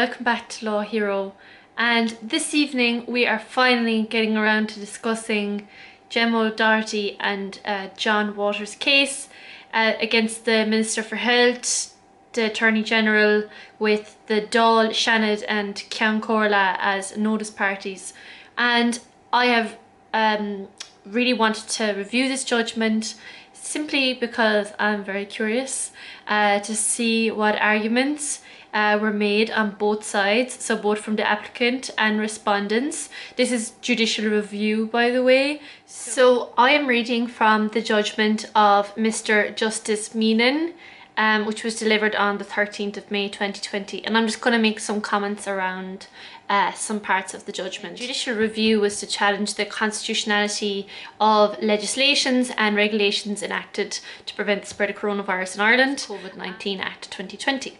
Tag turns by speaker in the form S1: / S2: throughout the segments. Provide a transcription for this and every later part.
S1: Welcome back to Law Hero. And this evening we are finally getting around to discussing Gemma O'Doherty and uh, John Waters case uh, against the Minister for Health, the Attorney General with the Dáil, Seanad and Ceann Comhairle as notice parties. And I have um, really wanted to review this judgment simply because I'm very curious uh, to see what arguments uh, were made on both sides, so both from the applicant and respondents. This is judicial review, by the way. So I am reading from the judgment of Mr. Justice Meenan, um, which was delivered on the 13th of May 2020. And I'm just going to make some comments around uh, some parts of the judgment. Judicial review was to challenge the constitutionality of legislations and regulations enacted to prevent the spread of coronavirus in Ireland, COVID-19 Act 2020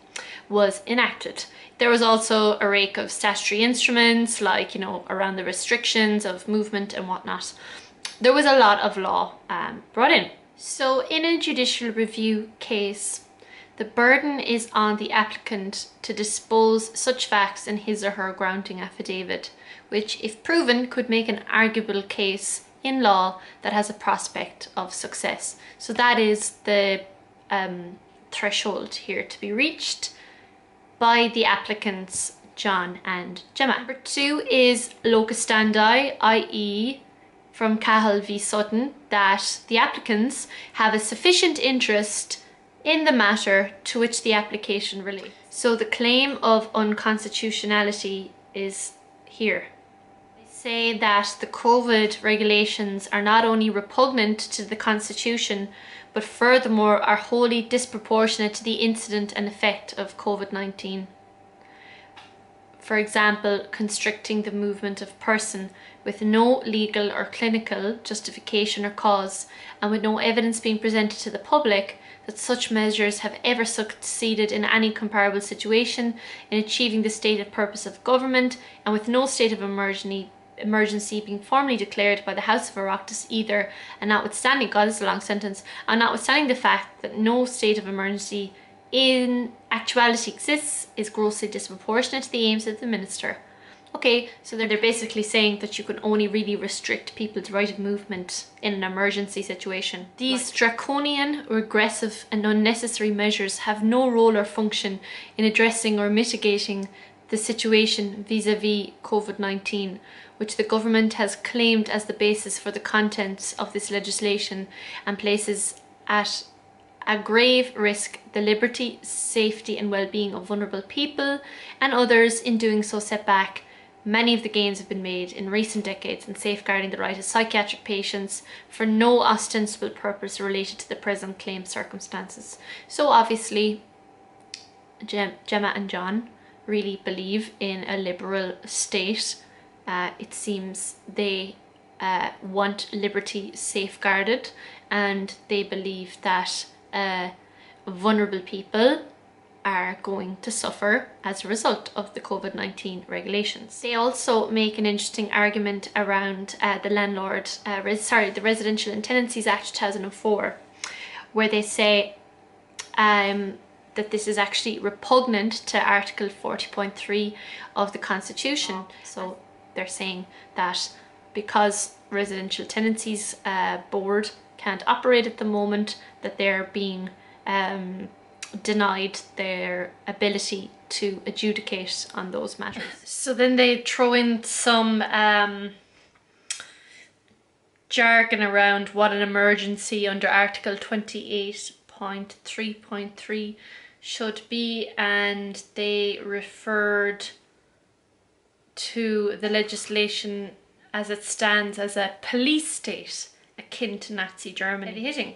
S1: was enacted. There was also a rake of statutory instruments like, you know, around the restrictions of movement and whatnot. There was a lot of law um, brought in. So in a judicial review case, the burden is on the applicant to dispose such facts in his or her grounding affidavit, which if proven could make an arguable case in law that has a prospect of success. So that is the um, threshold here to be reached by the applicants John and Gemma. Number two is locus standi, i.e. from Cahill v Sutton, that the applicants have a sufficient interest in the matter to which the application relates. So the claim of unconstitutionality is here. They say that the COVID regulations are not only repugnant to the constitution but furthermore are wholly disproportionate to the incident and effect of COVID-19. For example, constricting the movement of person with no legal or clinical justification or cause and with no evidence being presented to the public that such measures have ever succeeded in any comparable situation in achieving the stated purpose of government and with no state of emergency emergency being formally declared by the House of Oireachtas either, and notwithstanding, God, a long sentence, and notwithstanding the fact that no state of emergency in actuality exists is grossly disproportionate to the aims of the Minister. Okay, so they're, they're basically saying that you can only really restrict people's right of movement in an emergency situation. These draconian, regressive and unnecessary measures have no role or function in addressing or mitigating the situation vis-a-vis -vis, COVID-19, which the government has claimed as the basis for the contents of this legislation and places at a grave risk the liberty, safety and well-being of vulnerable people and others in doing so set back Many of the gains have been made in recent decades in safeguarding the right of psychiatric patients for no ostensible purpose related to the present claim circumstances. So obviously, Gem Gemma and John really believe in a liberal state. Uh, it seems they uh, want liberty safeguarded and they believe that uh, vulnerable people are going to suffer as a result of the COVID-19 regulations. They also make an interesting argument around uh, the landlord, uh, sorry, the Residential and Tenancies Act 2004, where they say um, that this is actually repugnant to Article 40.3 of the Constitution. So they're saying that because Residential Tenancies uh, Board can't operate at the moment, that they're being um, denied their ability to adjudicate on those matters. So then they throw in some um, jargon around what an emergency under Article 28.3.3 should be and they referred to the legislation as it stands as a police state akin to Nazi Germany. Hitting.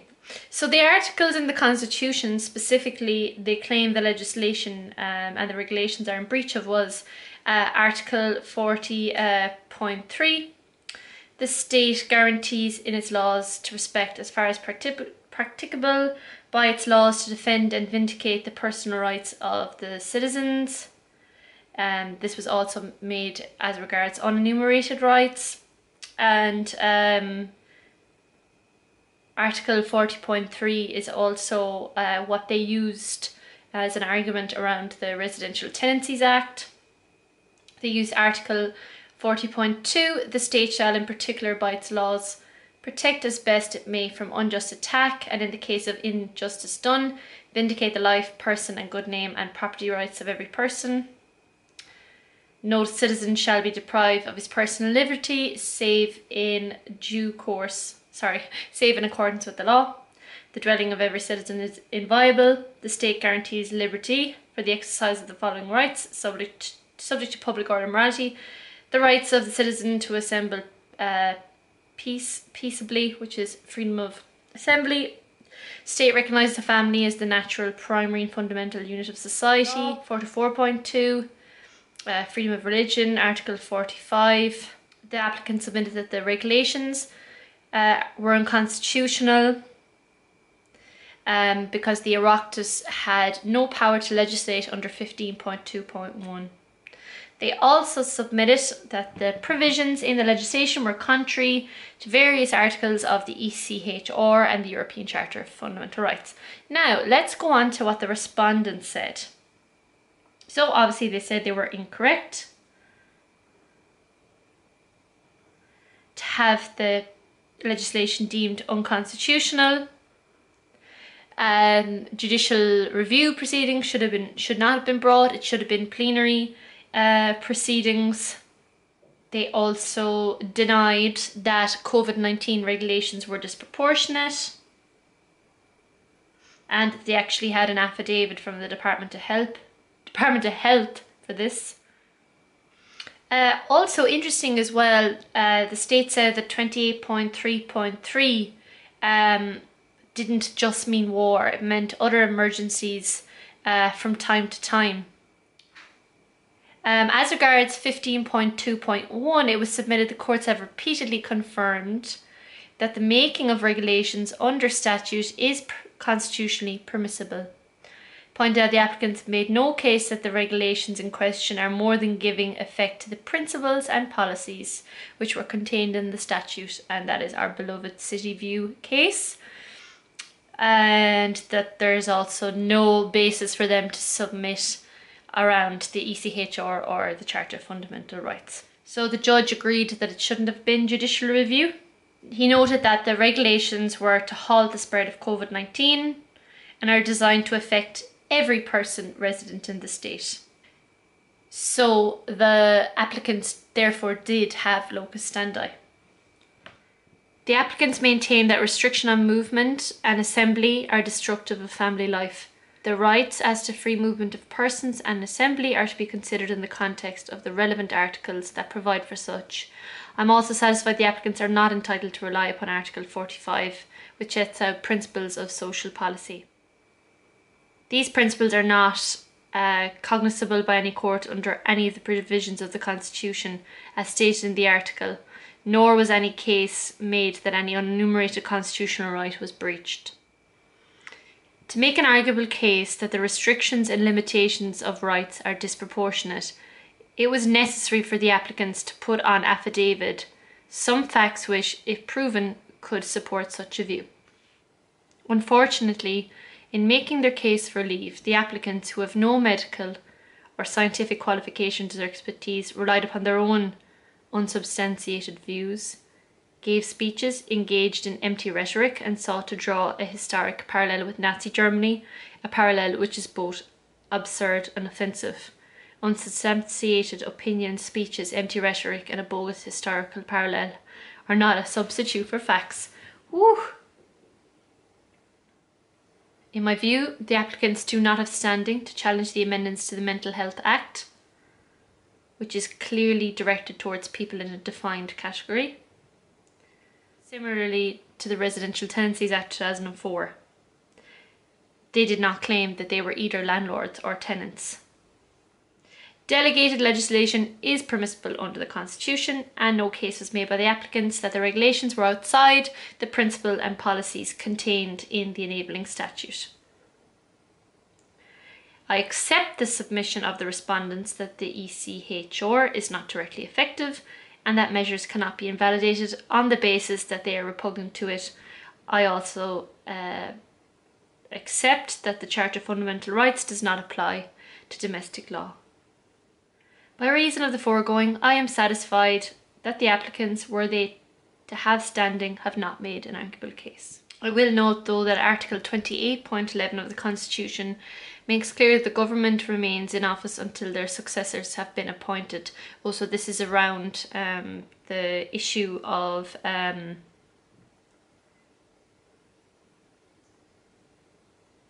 S1: So the articles in the constitution specifically they claim the legislation um, and the regulations are in breach of was uh, article 40.3 uh, the state guarantees in its laws to respect as far as practic practicable by its laws to defend and vindicate the personal rights of the citizens. Um, this was also made as regards unenumerated rights and um, Article 40.3 is also uh, what they used as an argument around the Residential Tenancies Act They use Article 40.2, the state shall in particular by its laws protect as best it may from unjust attack and in the case of injustice done, vindicate the life, person and good name and property rights of every person. No citizen shall be deprived of his personal liberty save in due course, sorry, save in accordance with the law. The dwelling of every citizen is inviolable. The state guarantees liberty for the exercise of the following rights, subject, subject to public order and morality. The rights of the citizen to assemble uh, peace peaceably, which is freedom of assembly. State recognises the family as the natural, primary, and fundamental unit of society. Forty-four point two, uh, freedom of religion. Article forty-five. The applicant submitted that the regulations uh, were unconstitutional um, because the Oireachtas had no power to legislate under fifteen point two point one. They also submitted that the provisions in the legislation were contrary to various articles of the ECHR and the European Charter of Fundamental Rights. Now, let's go on to what the respondents said. So, obviously, they said they were incorrect. To have the legislation deemed unconstitutional. Um, judicial review proceedings should have been should not have been brought. It should have been plenary uh, proceedings. They also denied that COVID 19 regulations were disproportionate and they actually had an affidavit from the Department of Health, Department of Health for this. Uh, also interesting as well, uh, the state said that 28.3.3 um, didn't just mean war, it meant other emergencies uh, from time to time. Um, as regards 15.2.1, it was submitted the courts have repeatedly confirmed that the making of regulations under statute is constitutionally permissible. Pointed out the applicants made no case that the regulations in question are more than giving effect to the principles and policies which were contained in the statute, and that is our beloved City View case. And that there's also no basis for them to submit around the ECHR or the Charter of Fundamental Rights. So the judge agreed that it shouldn't have been judicial review. He noted that the regulations were to halt the spread of COVID 19 and are designed to affect every person resident in the state. So the applicants therefore did have locus standi. The applicants maintain that restriction on movement and assembly are destructive of family life the rights as to free movement of persons and assembly are to be considered in the context of the relevant articles that provide for such. I'm also satisfied the applicants are not entitled to rely upon Article 45, which sets out principles of social policy. These principles are not uh, cognizable by any court under any of the provisions of the Constitution as stated in the article, nor was any case made that any unenumerated constitutional right was breached. To make an arguable case that the restrictions and limitations of rights are disproportionate, it was necessary for the applicants to put on affidavit some facts which, if proven, could support such a view. Unfortunately, in making their case for leave, the applicants who have no medical or scientific qualifications or expertise relied upon their own unsubstantiated views gave speeches, engaged in empty rhetoric, and sought to draw a historic parallel with Nazi Germany, a parallel which is both absurd and offensive. Unsubstantiated opinions, speeches, empty rhetoric, and a bogus historical parallel are not a substitute for facts. Woo! In my view, the applicants do not have standing to challenge the amendments to the Mental Health Act, which is clearly directed towards people in a defined category similarly to the Residential Tenancies Act 2004. They did not claim that they were either landlords or tenants. Delegated legislation is permissible under the Constitution, and no case was made by the applicants that the regulations were outside the principle and policies contained in the enabling statute. I accept the submission of the respondents that the ECHR is not directly effective and that measures cannot be invalidated on the basis that they are repugnant to it. I also uh, accept that the Charter of Fundamental Rights does not apply to domestic law. By reason of the foregoing, I am satisfied that the applicants, were they to have standing, have not made an arguable case. I will note though that Article 28.11 of the Constitution makes clear that the government remains in office until their successors have been appointed. Also, this is around um, the issue of um,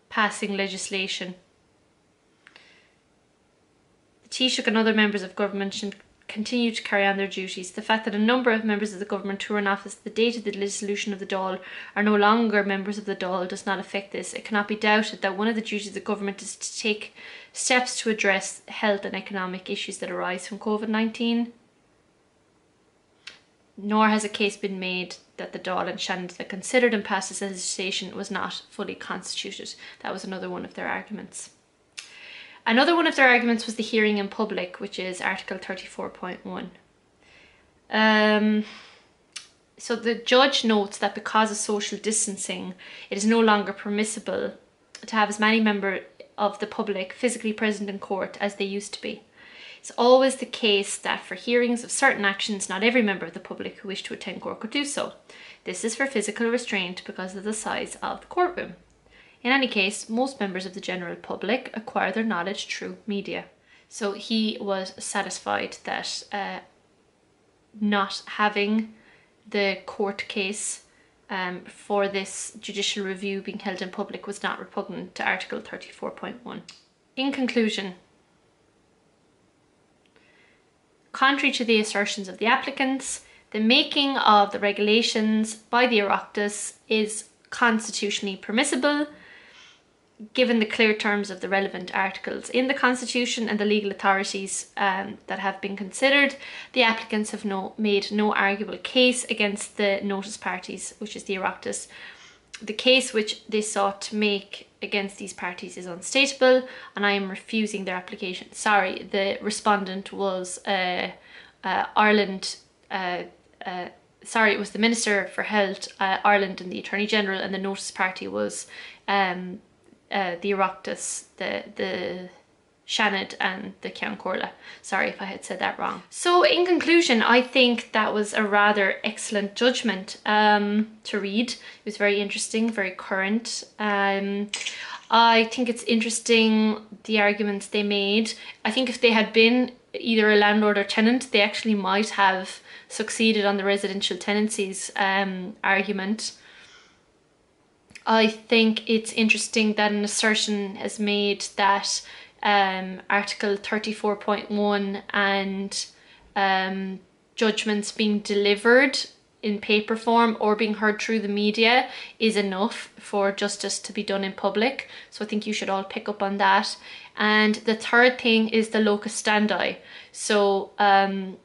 S1: passing legislation. Taoiseach and other members of government should continue to carry on their duties. The fact that a number of members of the government who are in office the date of the dissolution of the Dáil are no longer members of the Dáil does not affect this. It cannot be doubted that one of the duties of the government is to take steps to address health and economic issues that arise from COVID-19. Nor has a case been made that the Dáil and Seanad that considered and passed this legislation was not fully constituted. That was another one of their arguments. Another one of their arguments was the hearing in public, which is Article 34.1. Um, so the judge notes that because of social distancing, it is no longer permissible to have as many members of the public physically present in court as they used to be. It's always the case that for hearings of certain actions, not every member of the public who wish to attend court could do so. This is for physical restraint because of the size of the courtroom. In any case, most members of the general public acquire their knowledge through media. So he was satisfied that uh, not having the court case um, for this judicial review being held in public was not repugnant to Article 34.1. In conclusion, Contrary to the assertions of the applicants, the making of the regulations by the Oireachtas is constitutionally permissible given the clear terms of the relevant articles in the Constitution and the legal authorities um, that have been considered, the applicants have no, made no arguable case against the notice parties, which is the Oireachtas. The case which they sought to make against these parties is unstateable and I am refusing their application. Sorry, the respondent was uh, uh, Ireland, uh, uh sorry, it was the Minister for Health, uh, Ireland and the Attorney General and the notice party was um, uh, the Oireachtas, the, the Seanad and the Ceann Sorry if I had said that wrong. So in conclusion, I think that was a rather excellent judgment um, to read. It was very interesting, very current. Um, I think it's interesting the arguments they made. I think if they had been either a landlord or tenant, they actually might have succeeded on the residential tenancies um, argument. I think it's interesting that an assertion is made that um, Article 34.1 and um, judgments being delivered in paper form or being heard through the media is enough for justice to be done in public. So I think you should all pick up on that. And the third thing is the locus standi. So um,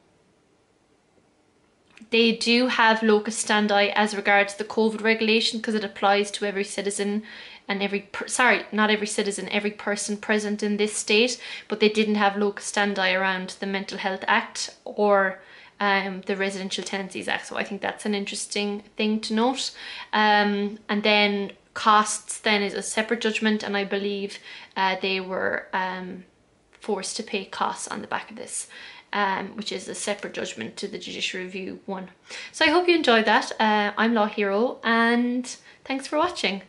S1: they do have locus standi as regards the COVID regulation because it applies to every citizen and every sorry not every citizen every person present in this state but they didn't have locus standi around the mental health act or um, the residential tenancies act. So i think that's an interesting thing to note. Um, and then costs then is a separate judgment and i believe uh, they were um, forced to pay costs on the back of this um, which is a separate judgment to the judicial review one. So i hope you enjoyed that. Uh, i'm law hero and thanks for watching